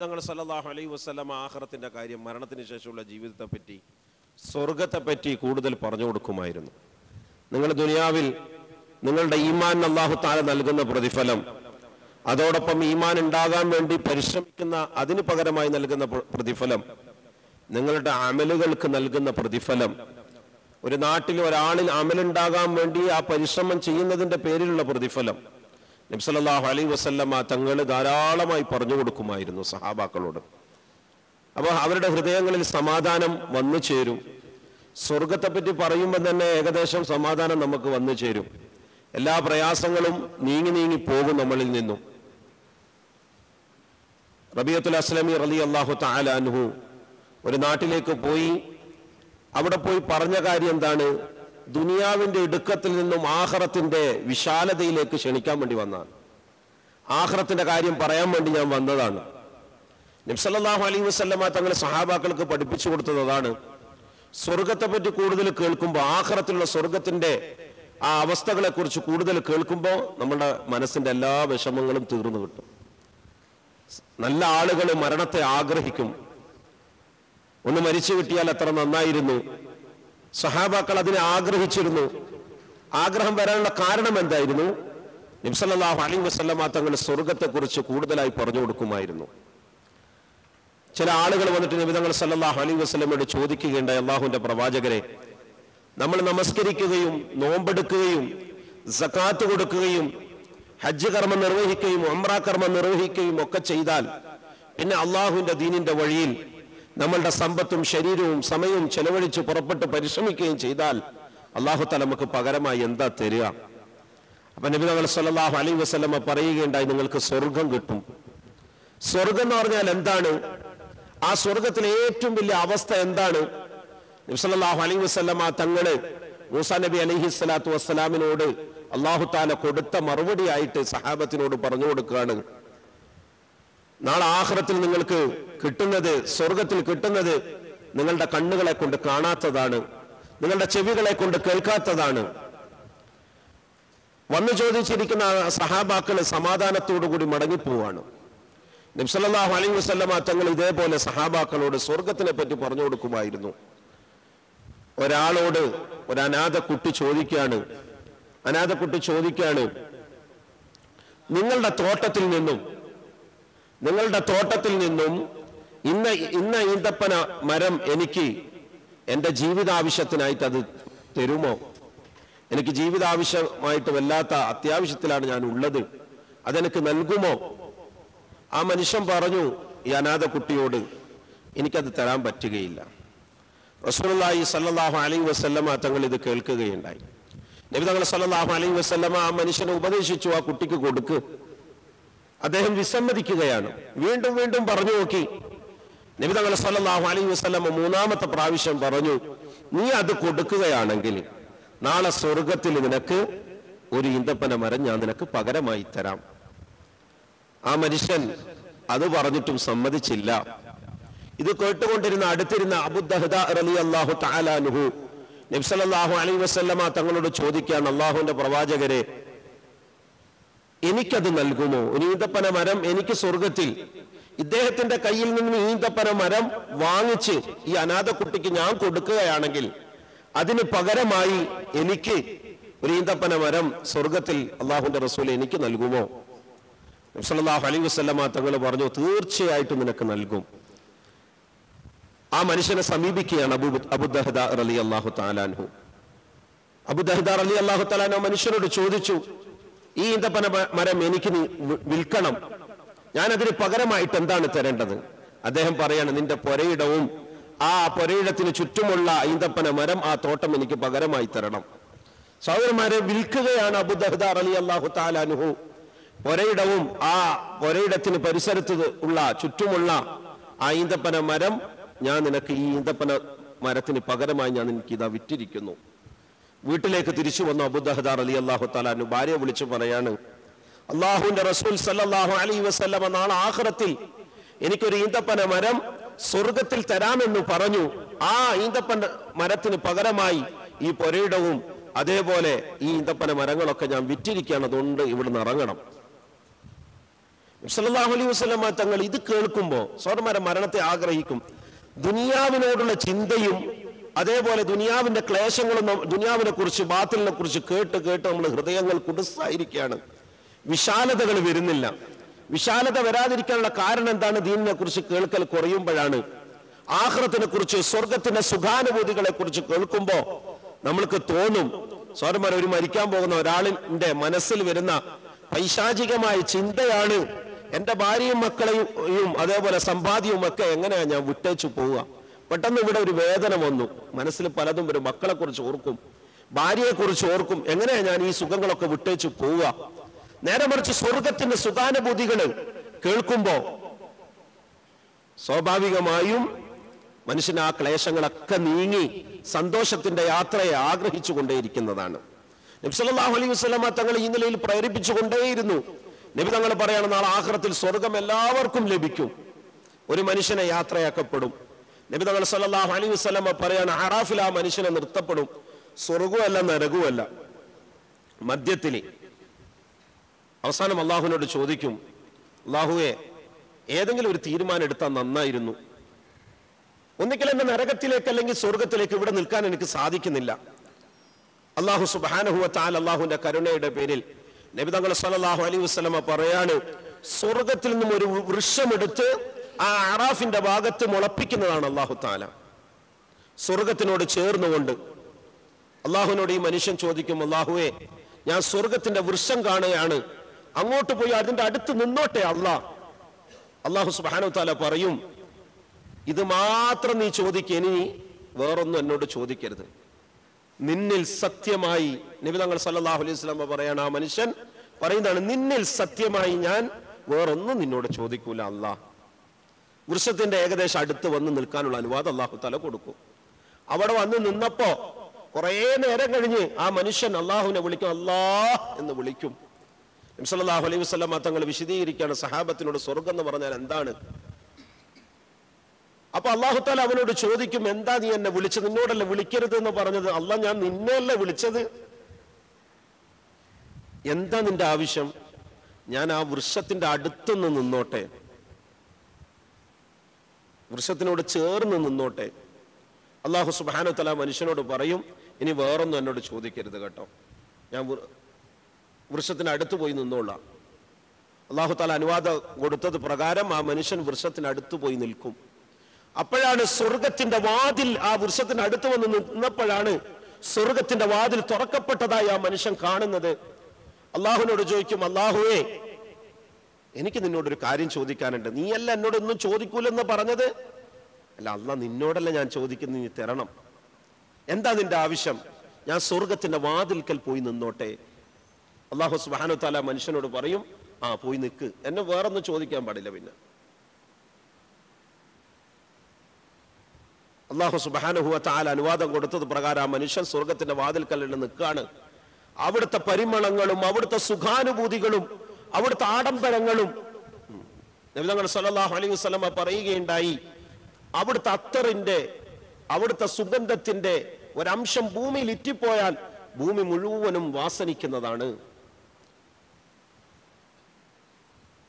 തങ്ങൾ സല്ലാഹു അലൈ വസല്ലം ആഹ്റത്തിന്റെ കാര്യം മരണത്തിന് ശേഷമുള്ള ജീവിതത്തെ പറ്റി സ്വർഗത്തെപ്പറ്റി കൂടുതൽ പറഞ്ഞു കൊടുക്കുമായിരുന്നു. നിങ്ങൾ ദുനിയാവിൽ നിങ്ങളുടെ ഈമാൻ അള്ളാഹു താല നൽകുന്ന പ്രതിഫലം അതോടൊപ്പം ഈമാൻ ഉണ്ടാകാൻ വേണ്ടി പരിശ്രമിക്കുന്ന അതിന് പകരമായി നൽകുന്ന പ്രതിഫലം നിങ്ങളുടെ അമലുകൾക്ക് നൽകുന്ന പ്രതിഫലം. ഒരു നാട്ടിൽ ഒരാളിൽ അമലുണ്ടാകാൻ വേണ്ടി ആ പരിശ്രമം ചെയ്യുന്നതിന്റെ പേരിലുള്ള പ്രതിഫലം. നബ്സല്ലാഹു അലൈ വസല്ലമ തങ്ങൾ ധാരാളമായി പറഞ്ഞു കൊടുക്കുമായിരുന്നു സഹാബാക്കളോട്. അപ്പോൾ അവരുടെ ഹൃദയങ്ങളിൽ സമാധാനം വന്നു ചേരും. സ്വർഗത്തെ പറ്റി പറയുമ്പോൾ തന്നെ ഏകദേശം സമാധാനം നമുക്ക് വന്നു ചേരും. എല്ലാ പ്രയാസങ്ങളും നീങ്ങി നീങ്ങി പോകും നമ്മളിൽ നിന്നും. റബിയത്തുൽ അസ്ലമി റലി അള്ളാഹു താലാൻഹു ഒരു നാട്ടിലേക്ക് പോയി. അവിടെ പോയി പറഞ്ഞ കാര്യം എന്താണ്? ദുനിയാവിന്റെ ഇടുക്കത്തിൽ നിന്നും ആഹ്റത്തിന്റെ വിശാലതയിലേക്ക് ക്ഷണിക്കാൻ വേണ്ടി വന്നതാണ്. ആഹ്റത്തിന്റെ കാര്യം പറയാൻ വേണ്ടി ഞാൻ വന്നതാണ്. നബ്സല്ലാഹു അലൈഹി വസല്ലമ തങ്ങളെ സഹാബാക്കൾക്ക് പഠിപ്പിച്ചു കൊടുത്തത് അതാണ്. സ്വർഗത്തെ പറ്റി കൂടുതൽ കേൾക്കുമ്പോൾ ആഹ്റത്തിലുള്ള സ്വർഗത്തിന്റെ ആ അവസ്ഥകളെ കുറിച്ച് കൂടുതൽ കേൾക്കുമ്പോൾ നമ്മുടെ മനസ്സിന്റെ എല്ലാ വിഷമങ്ങളും തീർന്നു കിട്ടും. നല്ല ആളുകൾ മരണത്തെ ആഗ്രഹിക്കും. ഒന്ന് മരിച്ചു കിട്ടിയാൽ എത്ര നന്നായിരുന്നു. സഹാബാക്കൾ അതിനെ ആഗ്രഹിച്ചിരുന്നു. ആഗ്രഹം വരാനുള്ള കാരണം എന്തായിരുന്നു? നിംസല്ലാഹു അലൈഹി വസല്ലമ തങ്ങൾ സ്വർഗത്തെക്കുറിച്ച് കൂടുതലായി പറഞ്ഞു കൊടുക്കുമായിരുന്നു. ചില ആളുകൾ വന്നിട്ട് നിമിതങ്ങൾ സല്ലല്ലാഹു അലി വസല്ലമയോട് ചോദിക്കുകയുണ്ടായി അള്ളാഹുവിന്റെ പ്രവാചകരെ നമ്മൾ നമസ്കരിക്കുകയും നോമ്പെടുക്കുകയും സക്കാത്ത് കൊടുക്കുകയും ഹജ്ജ് കർമ്മം നിർവഹിക്കുകയും ഒമ്ര കർമ്മം നിർവഹിക്കുകയും ഒക്കെ ചെയ്താൽ പിന്നെ അള്ളാഹുവിന്റെ ദീനിന്റെ വഴിയിൽ നമ്മളുടെ സമ്പത്തും ശരീരവും സമയവും ചെലവഴിച്ച് പുറപ്പെട്ട് പരിശ്രമിക്കുകയും ചെയ്താൽ അള്ളാഹു തല നമുക്ക് പകരമായി എന്താ തരിക? അപ്പൊ നബി തങ്ങൾ സല്ലല്ലാഹു അലൈഹി വസല്ലമ പറയുകയുണ്ടായി നിങ്ങൾക്ക് സ്വർഗം കിട്ടും. സ്വർഗം എന്ന് പറഞ്ഞാൽ എന്താണ്? ആ സ്വർഗത്തിലെ ഏറ്റവും വലിയ അവസ്ഥ എന്താണ്? നബ്സല്ലാഹു അലൈ വസ്ലമ തങ്ങൾ മൂസാ നബി അലൈഹി സ്വലാത്തു വസ്സലാമിനോട് അള്ളാഹു താല കൊടുത്ത മറുപടി ആയിട്ട് സഹാബത്തിനോട് പറഞ്ഞു കൊടുക്കുകയാണ്. നാളെ ആഹ്റത്തിൽ നിങ്ങൾക്ക് കിട്ടുന്നത് സ്വർഗത്തിൽ കിട്ടുന്നത് നിങ്ങളുടെ കണ്ണുകളെ കൊണ്ട് കാണാത്തതാണ് നിങ്ങളുടെ ചെവികളെ കൊണ്ട് കേൾക്കാത്തതാണ്. വന്നു ചോദിച്ചിരിക്കുന്ന സഹാബാക്കൾ സമാധാനത്തോടു കൂടി മടങ്ങിപ്പോവാണ്. നബ്സല്ലാഹു അലൈഹി വസല്ലമ തങ്ങൾ ഇതേപോലെ സഹാബാക്കളോട് സ്വർഗത്തിനെ പറ്റി പറഞ്ഞു കൊടുക്കുമായിരുന്നു. ഒരാളോട് ഒരു അനാഥ കുട്ടി ചോദിക്കാണ്. അനാഥ കുട്ടി ചോദിക്കാണ് നിങ്ങളുടെ തോട്ടത്തിൽ നിന്നും നിങ്ങളുടെ തോട്ടത്തിൽ നിന്നും ഇന്ന ഇന്ന ഈന്തപ്പന മരം എനിക്ക് എന്റെ ജീവിതാവശ്യത്തിനായിട്ട് അത് തരുമോ? എനിക്ക് ജീവിതാവശ്യമായിട്ട് വല്ലാത്ത അത്യാവശ്യത്തിലാണ് ഞാൻ ഉള്ളത്. അതെനിക്ക് നൽകുമോ? ആ മനുഷ്യൻ പറഞ്ഞു ഈ അനാഥ കുട്ടിയോട് എനിക്കത് തരാൻ പറ്റുകയില്ല. റസൂലി സല്ലാഹു അലൈ വസല്ലമ തങ്ങൾ ഇത് കേൾക്കുകയുണ്ടായി. നബി തങ്ങൾ സല്ലല്ലാഹു അലൈഹി വസല്ലമ ആ മനുഷ്യനെ ഉപദേശിച്ചു ആ കുട്ടിക്ക് കൊടുക്ക്. അദ്ദേഹം വിസമ്മതിക്കുകയാണ്. വീണ്ടും വീണ്ടും പറഞ്ഞു നോക്കി. നബി തങ്ങൾ സല്ലല്ലാഹു അലൈഹി വസ്ലമ മൂന്നാമത്തെ പ്രാവശ്യം പറഞ്ഞു നീ അത് കൊടുക്കുകയാണെങ്കിൽ നാളെ സ്വർഗത്തിൽ നിനക്ക് ഒരു ഈന്തപ്പന മരം ഞാൻ നിനക്ക് പകരമായി തരാം. ആ മനുഷ്യൻ അത് പറഞ്ഞിട്ടും സമ്മതിച്ചില്ല. ഇത് കേട്ടുകൊണ്ടിരുന്ന അടുത്തിരുന്ന അബുദഹദ താലാനുഹു നബ്സലല്ലാഹു അലൈ വസ്ലമ തങ്ങളോട് ചോദിക്കാൻ അള്ളാഹുവിന്റെ പ്രവാചകരെ എനിക്കത് നൽകുമോ? ഒരു ഈന്തപ്പന മരം എനിക്ക് സ്വർഗത്തിൽ ഇദ്ദേഹത്തിന്റെ കയ്യിൽ നിന്ന് ഈന്തപ്പന മരം വാങ്ങിച്ച് ഈ അനാഥ കുട്ടിക്ക് ഞാൻ കൊടുക്കുകയാണെങ്കിൽ അതിന് പകരമായി എനിക്ക് ഒരു ഈന്തപ്പന മരം സ്വർഗത്തിൽ അള്ളാഹുന്റെ റസൂൽ എനിക്ക് നൽകുമോ? നബ്സല്ലാഹു അലൈഹി വസ്ലമ തങ്ങൾ പറഞ്ഞു തീർച്ചയായിട്ടും നിനക്ക് നൽകും. ആ മനുഷ്യനെ സമീപിക്കുകയാണ് അബു അബുദഹദ അലി അള്ളാഹു താലാൻഹു അബുദഹദ അലി അള്ളാഹു താലാൻ ആ മനുഷ്യനോട് ചോദിച്ചു ഈ ഈന്തപ്പന മരം എനിക്ക് വിൽക്കണം. ഞാൻ അതിന് പകരമായിട്ട് എന്താണ് തരേണ്ടത്? അദ്ദേഹം പറയാണ് നിന്റെ പൊരയിടവും ആ പൊരയിടത്തിന് ചുറ്റുമുള്ള ഈന്തപ്പന മരം ആ തോട്ടം എനിക്ക് പകരമായി തരണം. സഹോദരന്മാരെ വിൽക്കുകയാണ് അബുദഹദ അലി അള്ളാഹു താലാനുഹു പൊരയിടവും ആ പൊരയിടത്തിന് പരിസരത്ത് ഉള്ള ചുറ്റുമുള്ള ആ ഈന്തപ്പന മരം ഞാൻ നിനക്ക് ഈ ഈന്തപ്പന മരത്തിന് പകരമായി ഞാൻ നിനക്ക് ഇതാ വിറ്റിരിക്കുന്നു. വീട്ടിലേക്ക് തിരിച്ചു വന്നു അബുദഹദാർ അലി അള്ളാഹു താലാനു ഭാര്യയെ വിളിച്ചു പറയാണ് അള്ളാഹുവിന്റെ റസൂൽ സല്ലാഹു അലി വസല്ലമ നാളെ ആഹ്റത്തിൽ എനിക്കൊരു ഈന്തപ്പന മരം സ്വർഗത്തിൽ തരാമെന്ന് പറഞ്ഞു. ആ ഈന്തപ്പന മരത്തിന് പകരമായി ഈ പൊരയിടവും അതേപോലെ ഈ ഈന്തപ്പന മരങ്ങളൊക്കെ ഞാൻ വിറ്റിരിക്കുകയാണ്. അതുകൊണ്ട് ഇവിടുന്ന് ഇറങ്ങണം. സല്ലാഹു അലൈഹി വസ്ലമ തങ്ങൾ ഇത് കേൾക്കുമ്പോൾ സോദരന്മാരെ മരണത്തെ ആഗ്രഹിക്കും. ദുനിയാവിനോടുള്ള ചിന്തയും അതേപോലെ ദുനിയാവിന്റെ ക്ലേശങ്ങളും ദുനിയാവിനെ കുറിച്ച് ബാത്തിലിനെ കുറിച്ച് കേട്ട് കേട്ട് നമ്മൾ ഹൃദയങ്ങൾ കുടുസായിരിക്കുകയാണ് വിശാലതകൾ വരുന്നില്ല. വിശാലത വരാതിരിക്കാനുള്ള കാരണം എന്താണ്? ദീനിനെ കുറിച്ച് കേൾക്കൽ കുറയുമ്പോഴാണ്. ആഹ്റത്തിനെ കുറിച്ച് സ്വർഗത്തിന്റെ സുഖാനുഭൂതികളെ കുറിച്ച് കേൾക്കുമ്പോ നമ്മൾക്ക് തോന്നും. സ്വർമാർ ഒരു മരിക്കാൻ പോകുന്ന ഒരാളിന്റെ മനസ്സിൽ വരുന്ന പൈശാചികമായ ചിന്തയാണ് എന്റെ ഭാര്യയും മക്കളെയും അതേപോലെ സമ്പാദ്യവും ഒക്കെ എങ്ങനെയാ ഞാൻ വിട്ടേച്ചു പോവുക? പെട്ടെന്ന് ഇവിടെ ഒരു വേദന വന്നു. മനസ്സിൽ പലതും വരും. മക്കളെ കുറിച്ച് ഓർക്കും. ഭാര്യയെ കുറിച്ച് ഓർക്കും. എങ്ങനെയാ ഞാൻ ഈ സുഖങ്ങളൊക്കെ വിട്ടേച്ചു പോവുക? നേരെ മറിച്ച് സ്വർഗത്തിന്റെ സുഖാനുഭൂതികൾ കേൾക്കുമ്പോ സ്വാഭാവികമായും മനുഷ്യൻ ആ ക്ലേശങ്ങളൊക്കെ നീങ്ങി സന്തോഷത്തിന്റെ യാത്രയെ ആഗ്രഹിച്ചു കൊണ്ടേയിരിക്കുന്നതാണ് നബ്സല്ലാഹു അലൈഹി വസല്ലമ തങ്ങൾ ഈ നിലയിൽ പ്രേരിപ്പിച്ചു കൊണ്ടേയിരുന്നു നബി തങ്ങൾ പറയാണ് നാളെ ആഹ്റത്തിൽ സ്വർഗം എല്ലാവർക്കും ലഭിക്കും. ഒരു മനുഷ്യനെ യാത്രയാക്കപ്പെടും. നബി തങ്ങൾ സല്ലല്ലാഹു അലൈഹി വസല്ലമ പറയാണ് ഹറാഫിൽ ആ മനുഷ്യനെ നിർത്തപ്പെടും. സ്വർഗവുമല്ല നരകവുമല്ല. മദ്യത്തിന്. അവസാനം അള്ളാഹുവിനോട് ചോദിക്കും അള്ളാഹുവെ ഏതെങ്കിലും ഒരു തീരുമാനം എടുത്താൽ നന്നായിരുന്നു. ഒന്നിക്കൽ എന്നെ നരകത്തിലേക്ക് അല്ലെങ്കിൽ സ്വർഗത്തിലേക്ക് ഇവിടെ നിൽക്കാൻ എനിക്ക് സാധിക്കുന്നില്ല. അള്ളാഹു സുബാനഹുവ താൽ അള്ളാഹുവിന്റെ കരുണയുടെ പേരിൽ നബി തങ്ങൾ സല്ലല്ലാഹു അലൈഹി വസല്ലമ പറയാണ് സ്വർഗത്തിൽ നിന്നും ഒരു വൃക്ഷമെടുത്ത് ആ അറാഫിന്റെ ഭാഗത്ത് മുളപ്പിക്കുന്നതാണ് അള്ളാഹു താല സ്വർഗത്തിനോട് ചേർന്നുകൊണ്ട് അള്ളാഹുവിനോട് ഈ മനുഷ്യൻ ചോദിക്കും അള്ളാഹുവെ ഞാൻ സ്വർഗത്തിന്റെ വൃക്ഷം കാണുകയാണ്. അങ്ങോട്ട് പോയി അതിന്റെ അടുത്ത് നിന്നോട്ടെ അള്ളാഹ് അള്ളാഹു സുബാനു താല പറയും ഇത് മാത്രം നീ ചോദിക്ക ഇനി വേറൊന്നും എന്നോട് ചോദിക്കരുത്. നിന്നിൽ സത്യമായി നബി തങ്ങൾ സല്ലല്ലാഹു അലൈഹി സ്വലാമ പറയാണ് ആ മനുഷ്യൻ പറയുന്നതാണ് നിന്നിൽ സത്യമായി ഞാൻ വേറൊന്നും നിന്നോട് ചോദിക്കൂല അല്ലാ. വൃക്ഷത്തിന്റെ ഏകദേശം അടുത്ത് വന്ന് നിൽക്കാനുള്ള അനുവാദം അള്ളാഹു തല കൊടുക്കും. അവിടെ വന്ന് നിന്നപ്പോ കുറേ നേരം കഴിഞ്ഞ് ആ മനുഷ്യൻ അള്ളാഹുവിനെ വിളിക്കും അല്ലാ എന്ന് വിളിക്കും. നബി സല്ലല്ലാഹു അലൈഹി വസ്ലാം തങ്ങൾ വിശദീകരിക്കുകയാണ് സഹാബത്തിനോട് സ്വർഗം എന്ന് പറഞ്ഞാൽ എന്താണ്? അപ്പൊ അള്ളാഹുത്താല അവനോട് ചോദിക്കും എന്താ നീ എന്നെ വിളിച്ചത്? നിന്നോടല്ല വിളിക്കരുത് എന്ന് പറഞ്ഞത്? അല്ല ഞാൻ നിന്നെയല്ല വിളിച്ചത്? എന്താ നിന്റെ ആവശ്യം? ഞാൻ ആ വൃക്ഷത്തിന്റെ അടുത്തുനിന്ന് നിന്നോട്ടെ. വൃക്ഷത്തിനോട് ചേർന്ന് നിന്നോട്ടെ. അള്ളാഹു സുബാനത്തല മനുഷ്യനോട് പറയും ഇനി വേറൊന്നും എന്നോട് ചോദിക്കരുത് കേട്ടോ. ഞാൻ വൃക്ഷത്തിനടുത്ത് പോയി നിന്നോളാം. അള്ളാഹു താല അനുവാദം കൊടുത്തത് പ്രകാരം ആ മനുഷ്യൻ വൃക്ഷത്തിനടുത്ത് പോയി നിൽക്കും. അപ്പോഴാണ് സ്വർഗത്തിന്റെ വാതിൽ ആ വൃക്ഷത്തിന് അടുത്ത് വന്ന് നിന്നപ്പോഴാണ് സ്വർഗത്തിന്റെ വാതിൽ തുറക്കപ്പെട്ടതായി ആ മനുഷ്യൻ കാണുന്നത്. അള്ളാഹുവിനോട് ചോദിക്കും അള്ളാഹുവേ എനിക്ക് നിന്നോടൊരു കാര്യം ചോദിക്കാനുണ്ട്. നീയല്ല എന്നോടൊന്നും ചോദിക്കൂലെന്ന് പറഞ്ഞത്? അല്ല അല്ല നിന്നോടല്ല ഞാൻ ചോദിക്കുന്നത് നീ തരണം. എന്താ നിന്റെ ആവശ്യം? ഞാൻ സ്വർഗത്തിന്റെ വാതിൽക്കൽ പോയി നിന്നോട്ടെ. അള്ളാഹു സുബാനു താല മനുഷ്യനോട് പറയും ആ പോയി നിൽക്ക് എന്നെ വേറൊന്നും ചോദിക്കാൻ പാടില്ല പിന്നെ. അള്ളാഹു സുബാനുഹുവ താല അനുവാദം കൊടുത്തത് പ്രകാരം ആ മനുഷ്യൻ സ്വർഗത്തിന്റെ വാതിൽക്കല്ലിൽ നിൽക്കാണ്. അവിടുത്തെ പരിമളങ്ങളും അവിടുത്തെ സുഖാനുഭൂതികളും അവിടുത്തെ ആഡംബരങ്ങളും. നബിതങ്ങൾ സല്ലല്ലാഹു അലൈഹി വസല്ലമ പറയുകയുണ്ടായി. അവിടുത്തെ അത്തറിന്റെ അവിടുത്തെ സുഗന്ധത്തിന്റെ ഒരംശം ഭൂമിയിൽ ഇറ്റിപ്പോയാൽ ഭൂമി മുഴുവനും വാസനിക്കുന്നതാണ്.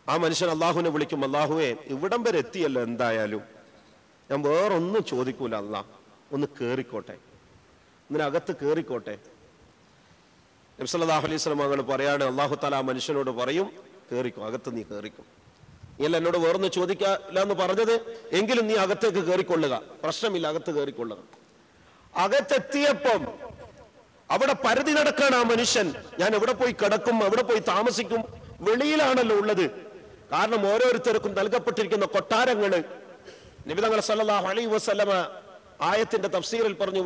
ആ മനുഷ്യൻ അള്ളാഹുവിനെ വിളിക്കും അള്ളാഹുവെ ഇവിടം വരെ എത്തിയല്ലോ എന്തായാലും. ഞാൻ വേറൊന്നും ചോദിക്കൂല അല്ല. ഒന്ന് കേറിക്കോട്ടെ. ഇതിനകത്ത് കേറിക്കോട്ടെ. നബ്സല്ലാഹു അലൈഹി സ്വലം അങ്ങനെ പറയാണ് അള്ളാഹു താല മനുഷ്യനോട് പറയും കയറിക്കും അകത്ത് നീ കയറിക്കും നീ അല്ല എന്നോട് വേർന്ന് ചോദിക്കില്ല എന്ന് പറഞ്ഞത് എങ്കിലും നീ അകത്തേക്ക് കയറിക്കൊള്ളുക പ്രശ്നമില്ല അകത്ത് കയറിക്കൊള്ളുക അകത്തെത്തിയപ്പം അവിടെ പരതി നടക്കാണ് ആ മനുഷ്യൻ. ഞാൻ എവിടെ പോയി കിടക്കും എവിടെ പോയി താമസിക്കും വെളിയിലാണല്ലോ ഉള്ളത്. കാരണം ഓരോരുത്തർക്കും നൽകപ്പെട്ടിരിക്കുന്ന കൊട്ടാരങ്ങൾ നിബിതങ്ങൾ സല്ലാഹു അലൈ വസല്ലമ ആയത്തിന്റെ തഫ്സീറിൽ പറഞ്ഞു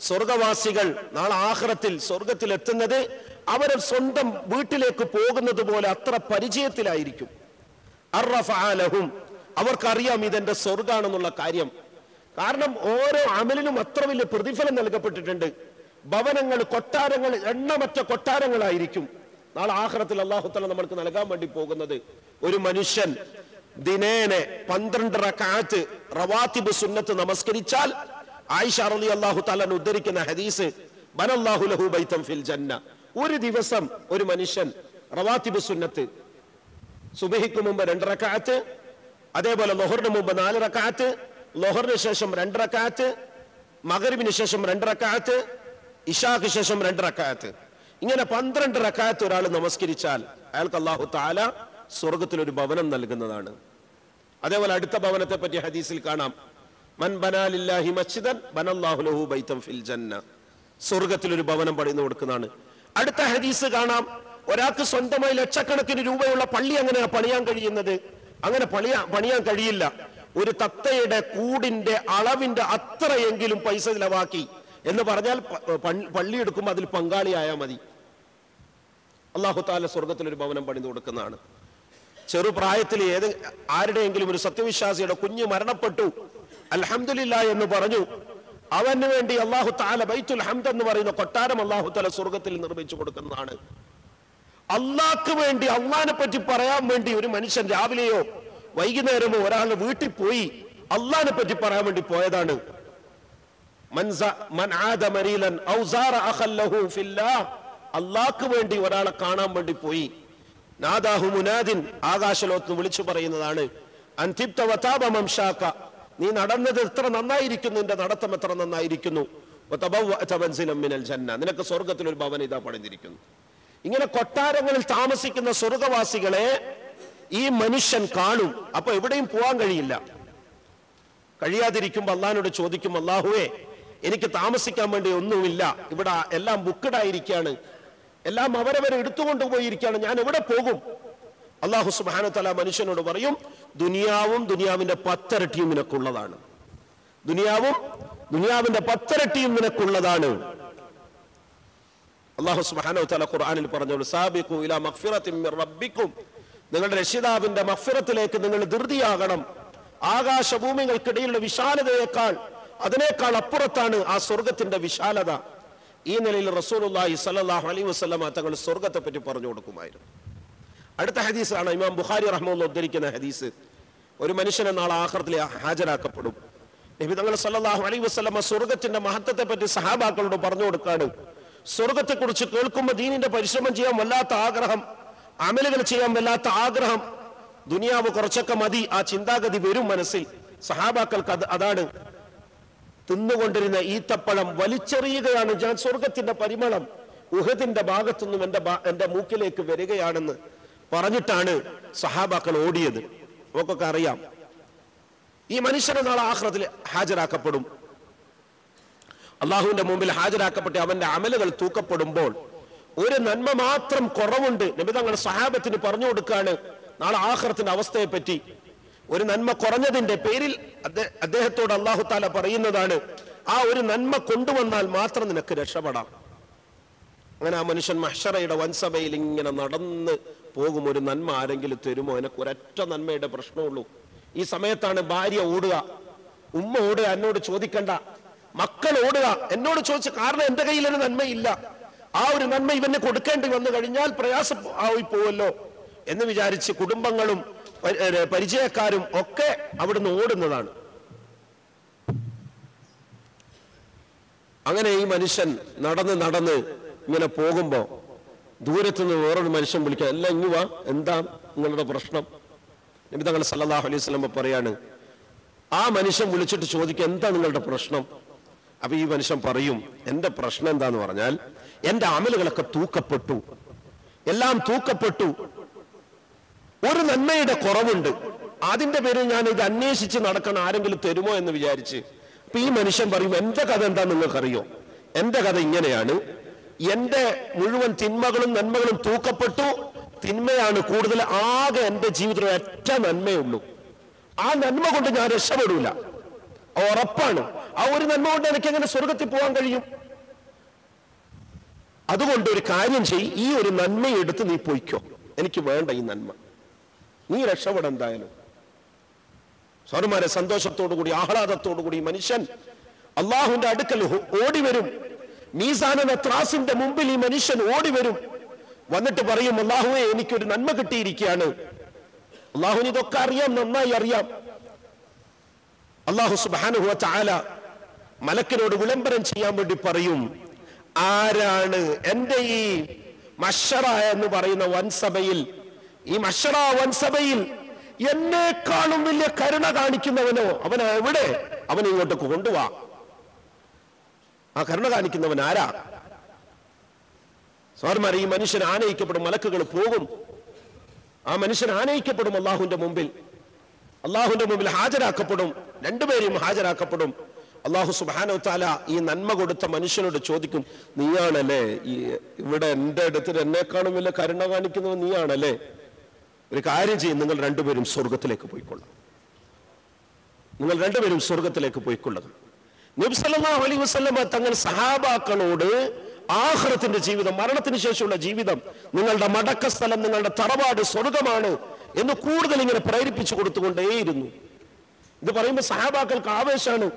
സ്വർഗവാസികൾ നാളെ ആഖിറത്തിൽ സ്വർഗത്തിൽ എത്തുന്നത് അവരെ സ്വന്തം വീട്ടിലേക്ക് പോകുന്നത് പോലെ അത്ര പരിചയത്തിലായിരിക്കും. അറഫാലഹും അവർക്കറിയാം ഇതെന്റെ സ്വർഗാണെന്നുള്ള കാര്യം. കാരണം ഓരോ അമലിനും അത്ര വലിയ പ്രതിഫലം നൽകപ്പെട്ടിട്ടുണ്ട്. ഭവനങ്ങൾ കൊട്ടാരങ്ങൾ എണ്ണമറ്റ കൊട്ടാരങ്ങളായിരിക്കും നാളെ ആഹ്റത്തിൽ അള്ളാഹുത്തല നമ്മൾക്ക് നൽകാൻ വേണ്ടി പോകുന്നത്. ഒരു മനുഷ്യൻ ദിനേനെ പന്ത്രണ്ടര കാറ്റ് റവാത്തിബ് സുന്നത്ത് നമസ്കരിച്ചാൽ ആയിഷ റളി അള്ളാഹു ഉദ്ധരിക്കുന്ന ഹദീസ് ലഹു ഫിൽ ജന്ന. ഒരു ദിവസം ഒരു മനുഷ്യൻ റവാത്തിബ് സുന്നത്ത് സുബഹിക്ക് മുമ്പ് രണ്ട് അതേപോലെ ലൊഹറിന് മുമ്പ് നാല് റക്കാത്ത് ലൊഹറിന് ശേഷം രണ്ട് റക്കാത്ത് ശേഷം രണ്ട് ഇഷാക്ക് ശേഷം രണ്ട് ഇങ്ങനെ പന്ത്രണ്ട് റക്കാത്ത് ഒരാൾ നമസ്കരിച്ചാൽ അയാൾക്ക് അള്ളാഹു താല സ്വർഗത്തിൽ ഒരു ഭവനം നൽകുന്നതാണ്. അതേപോലെ അടുത്ത ഭവനത്തെ പറ്റി ഹദീസിൽ കാണാം. മൻ മസ്ജിദൻ ഫിൽ ജന്ന. സ്വർഗത്തിൽ ഒരു ഭവനം പണിതു കൊടുക്കുന്നതാണ്. അടുത്ത ഹദീസ് കാണാം. ഒരാൾക്ക് സ്വന്തമായി ലക്ഷക്കണക്കിന് രൂപയുള്ള പള്ളി അങ്ങനെ പണിയാൻ കഴിയുന്നത്? അങ്ങനെ പണിയാ പണിയാൻ കഴിയില്ല. ഒരു തത്തയുടെ കൂടിന്റെ അളവിന്റെ അത്രയെങ്കിലും പൈസ ചിലവാക്കി എന്ന് പറഞ്ഞാൽ പള്ളി എടുക്കുമ്പോൾ അതിൽ പങ്കാളിയായാൽ മതി. അള്ളാഹു താല സ്വർഗത്തിൽ ഒരു ഭവനം പണിതു കൊടുക്കുന്നതാണ്. ചെറുപ്രായത്തിൽ ഏത് ആരുടെയെങ്കിലും ഒരു സത്യവിശ്വാസിയുടെ കുഞ്ഞ് മരണപ്പെട്ടു. അൽഹംദുലില്ല എന്ന് പറഞ്ഞു. അവന് വേണ്ടി അള്ളാഹു താല ബൈത്തുൽ ഹംദ് എന്ന് പറയുന്ന കൊട്ടാരം അള്ളാഹു താല സ്വർഗത്തിൽ നിർമ്മിച്ചു കൊടുക്കുന്നതാണ്. അള്ളാഹ്ക്ക് വേണ്ടി അള്ളാഹിനെ പറ്റി പറയാൻ വേണ്ടി ഒരു മനുഷ്യൻ രാവിലെയോ വൈകുന്നേരമോ ഒരാൾ വീട്ടിൽ പോയി അള്ളാഹിനെ പറ്റി പറയാൻ വേണ്ടി പോയതാണ്. അള്ളാഹ്ക്ക് വേണ്ടി ഒരാളെ കാണാൻ വേണ്ടി പോയി. നാദാഹു മുനാദിൻ ആകാശലോത്ത് വിളിച്ചു പറയുന്നതാണ്. നീ നടന്നത് എത്ര നന്നായിരിക്കുന്നു? നിന്റെ നടത്തം എത്ര നന്നായിരിക്കുന്നു? ജന്ന. നിനക്ക് സ്വർഗത്തിൽ ഒരു ഭവനം ഇതാ പണിതിരിക്കുന്നു. ഇങ്ങനെ കൊട്ടാരങ്ങളിൽ താമസിക്കുന്ന സ്വർഗവാസികളെ ഈ മനുഷ്യൻ കാണും. അപ്പൊ എവിടെയും പോവാൻ കഴിയില്ല. കഴിയാതിരിക്കുമ്പോൾ അള്ളഹാനോട് ചോദിക്കും അള്ളാഹുവേ എനിക്ക് താമസിക്കാൻ വേണ്ടി ഒന്നുമില്ല. ഇവിടെ എല്ലാം ബുക്കഡായിരിക്കാണ് എല്ലാം അവരവരെ എടുത്തുകൊണ്ട് പോയിരിക്കുകയാണ് ഞാൻ എവിടെ പോകും? അള്ളാഹു സുബാന തല മനുഷ്യനോട് പറയും ദുനിയാവും ദുനിയാവിന്റെ പത്തരട്ടിയും നിനക്കുള്ളതാണ്. ദുനിയാവും ദുനിയാവിന്റെ പത്തരട്ടിയും നിനക്കുള്ളതാണ്. അള്ളാഹു സുബ്ഹാനഹു വതആല ഖുർആനിൽ പറഞ്ഞു സാബിക്കും ഇലാ റബ്ബിക്കും. നിങ്ങളുടെ രക്ഷിതാവിന്റെ മഫിറത്തിലേക്ക് നിങ്ങൾ ധൃതിയാകണം. ആകാശഭൂമികൾക്കിടയിലുള്ള വിശാലതയേക്കാൾ അതിനേക്കാൾ അപ്പുറത്താണ് ആ സ്വർഗത്തിന്റെ വിശാലത. ഈ നിലയിൽ റസൂലുള്ളാഹി സ്വല്ലല്ലാഹു അലൈഹി വസ്ലമ തങ്ങൾ സ്വർഗത്തെ പറ്റി പറഞ്ഞു കൊടുക്കുമായിരുന്നു. അടുത്ത ഹദീസാണ് ഇമാം ബുഖാരി റഹ്മുള്ള ഉദ്ധരിക്കുന്ന ഹദീസ്. ഒരു മനുഷ്യനെ നാളെ ആഹ്റത്തിൽ ഹാജരാക്കപ്പെടും. നബി തങ്ങൾ സല്ലാഹു അലൈ വസ്ലമ സ്വർഗത്തിന്റെ മഹത്വത്തെ പറ്റി സഹാബാക്കളോട് പറഞ്ഞു കൊടുക്കാണ്. സ്വർഗത്തെ കുറിച്ച് കേൾക്കുമ്പോൾ ദീനിന്റെ പരിശ്രമം ചെയ്യാൻ വല്ലാത്ത ആഗ്രഹം അമലുകൾ ചെയ്യാൻ വല്ലാത്ത ആഗ്രഹം ദുനിയാവ് കുറച്ചൊക്കെ മതി ആ ചിന്താഗതി വരും മനസ്സിൽ. സഹാബാക്കൾക്ക് അത് അതാണ്. തിന്നുകൊണ്ടിരുന്ന ഈത്തപ്പഴം വലിച്ചെറിയുകയാണ് ഞാൻ സ്വർഗത്തിന്റെ പരിമളം. ഉഹദിന്റെ ഭാഗത്തുനിന്നും എന്റെ ബാ- എന്റെ മൂക്കിലേക്ക് വരികയാണെന്ന് പറഞ്ഞിട്ടാണ് സഹാബാക്കൾ ഓടിയത്. നമുക്കൊക്കെ അറിയാം. ഈ മനുഷ്യനെ നാളെ ആഹ്റത്തിൽ ഹാജരാക്കപ്പെടും. അള്ളാഹുവിന്റെ മുമ്പിൽ ഹാജരാക്കപ്പെട്ട് അവന്റെ അമലുകൾ തൂക്കപ്പെടുമ്പോൾ ഒരു നന്മ മാത്രം കുറവുണ്ട്. നബി തങ്ങൾ സഹാബത്തിന് പറഞ്ഞു കൊടുക്കാണ് നാളെ ആഹ്റത്തിന്റെ അവസ്ഥയെ പറ്റി ഒരു നന്മ കുറഞ്ഞതിന്റെ പേരിൽ അദ്ദേ- അദ്ദേഹത്തോട് അള്ളാഹു താല പറയുന്നതാണ് ആ ഒരു നന്മ കൊണ്ടുവന്നാൽ മാത്രം നിനക്ക് രക്ഷപ്പെടാം. അങ്ങനെ ആ മനുഷ്യൻ മഹ്ഷറയുടെ വൻസഭയിൽ ഇങ്ങനെ നടന്ന് പോകും. ഒരു നന്മ ആരെങ്കിലും തരുമോ? എനിക്ക് ഒരൊറ്റ നന്മയുടെ പ്രശ്നമുള്ളൂ ഈ സമയത്താണ് ഭാര്യ ഓടുക. ഉമ്മ ഓടുക എന്നോട് ചോദിക്കണ്ട. മക്കൾ ഓടുക. എന്നോട് ചോദിച്ച കാരണം എന്റെ കയ്യിൽ ഒരു നന്മയില്ല. ആ ഒരു നന്മ ഇവന് കൊടുക്കേണ്ടി വന്നു കഴിഞ്ഞാൽ പ്രയാസം ആയി പോവല്ലോ എന്ന് വിചാരിച്ച് കുടുംബങ്ങളും പരിചയക്കാരും ഒക്കെ അവിടുന്ന് ഓടുന്നതാണ്. അങ്ങനെ ഈ മനുഷ്യൻ നടന്ന് നടന്ന് ഇങ്ങനെ പോകുമ്പോ ദൂരത്തുനിന്ന് വേറൊരു മനുഷ്യൻ വിളിക്കുക എല്ലാം ഇങ്ങു വാ എന്താ നിങ്ങളുടെ പ്രശ്നം? നബി തങ്ങൾ സല്ലാഹു അലൈഹി വസല്ലം പറയാണ് ആ മനുഷ്യൻ വിളിച്ചിട്ട് ചോദിക്കുക എന്താ നിങ്ങളുടെ പ്രശ്നം? അപ്പൊ ഈ മനുഷ്യൻ പറയും എന്റെ പ്രശ്നം എന്താന്ന് പറഞ്ഞാൽ എന്റെ അമലുകളൊക്കെ തൂക്കപ്പെട്ടു. എല്ലാം തൂക്കപ്പെട്ടു. ഒരു നന്മയുടെ കുറവുണ്ട്. അതിന്റെ പേരിൽ ഞാൻ ഇത് അന്വേഷിച്ച് നടക്കണം ആരെങ്കിലും തരുമോ എന്ന് വിചാരിച്ച്. അപ്പൊ ഈ മനുഷ്യൻ പറയും എന്റെ കഥ എന്താ നിങ്ങൾക്കറിയോ? എന്റെ കഥ ഇങ്ങനെയാണ്. എന്റെ മുഴുവൻ തിന്മകളും നന്മകളും തൂക്കപ്പെട്ടു. തിന്മയാണ് കൂടുതൽ. ആകെ എന്റെ ജീവിതത്തിൽ ഒറ്റ നന്മയുള്ളൂ. ആ നന്മ കൊണ്ട് ഞാൻ രക്ഷപ്പെടൂല. ഉറപ്പാണ്. ആ ഒരു നന്മ കൊണ്ട് എനിക്ക് എങ്ങനെ സ്വർഗത്തിൽ പോകാൻ കഴിയും? അതുകൊണ്ട് ഒരു കാര്യം ചെയ് ഈ ഒരു നന്മ എടുത്ത് നീ പോയിക്കോ. എനിക്ക് വേണ്ട ഈ നന്മ. നീ രക്ഷപ്പെട എന്തായാലും. സ്വർമാരെ സന്തോഷത്തോടു കൂടി ആഹ്ലാദത്തോടു കൂടി മനുഷ്യൻ അള്ളാഹുവിന്റെ അടുക്കൽ ഓടി വരും മീസാൻ എന്ന ത്രാസിന്റെ മുമ്പിൽ ഈ മനുഷ്യൻ ഓടി വരും വന്നിട്ട് പറയും അള്ളാഹുവെ എനിക്കൊരു നന്മ കിട്ടിയിരിക്കുകയാണ്. അള്ളാഹുവിന് ഇതൊക്കെ അറിയാം നന്നായി അറിയാം. അള്ളാഹു സുബാനുഹുവ ചാല മലക്കിനോട് വിളംബരം ചെയ്യാൻ വേണ്ടി പറയും ആരാണ് എന്റെ ഈ മഷറ എന്ന് പറയുന്ന വൻസഭയിൽ ഈ മഷറ വൻസഭയിൽ എന്നെക്കാളും വലിയ കരുണ കാണിക്കുന്നവനോ? അവൻ എവിടെ? അവൻ ഇങ്ങോട്ട് കൊണ്ടുവാ. ആ കരുണ കാണിക്കുന്നവൻ ആരാ? സ്വാർമാരെ ഈ മനുഷ്യൻ ആനയിക്കപ്പെടും മലക്കുകൾ പോകും. ആ മനുഷ്യൻ ആനയിക്കപ്പെടും അള്ളാഹുവിന്റെ മുമ്പിൽ. അള്ളാഹുവിന്റെ മുമ്പിൽ ഹാജരാക്കപ്പെടും. രണ്ടുപേരെയും ഹാജരാക്കപ്പെടും. അള്ളാഹു സുബാനോ ഈ നന്മ കൊടുത്ത മനുഷ്യനോട് ചോദിക്കും നീയാണല്ലേ? ഈ ഇവിടെ എന്റെ അടുത്ത് എന്നെക്കാളും വലിയ കരുണ കാണിക്കുന്നവൻ നീയാണല്ലേ? ഒരു കാര്യം ചെയ്യും നിങ്ങൾ രണ്ടുപേരും സ്വർഗത്തിലേക്ക് പോയിക്കൊള്ളാം നിങ്ങൾ രണ്ടുപേരും സ്വർഗത്തിലേക്ക് പോയിക്കൊള്ളുക നബ്സല്ലാ വസ്ലമ തങ്ങൾ സഹാബാക്കളോട് ആഹ്റത്തിന്റെ ജീവിതം മരണത്തിന് ശേഷമുള്ള ജീവിതം നിങ്ങളുടെ മടക്ക സ്ഥലം നിങ്ങളുടെ തറവാട് സ്വർഗമാണ് എന്ന് കൂടുതൽ ഇങ്ങനെ പ്രേരിപ്പിച്ചു കൊടുത്തുകൊണ്ടേയിരുന്നു. ഇത് പറയുമ്പോൾ സഹാബാക്കൾക്ക് ആവേശമാണ്.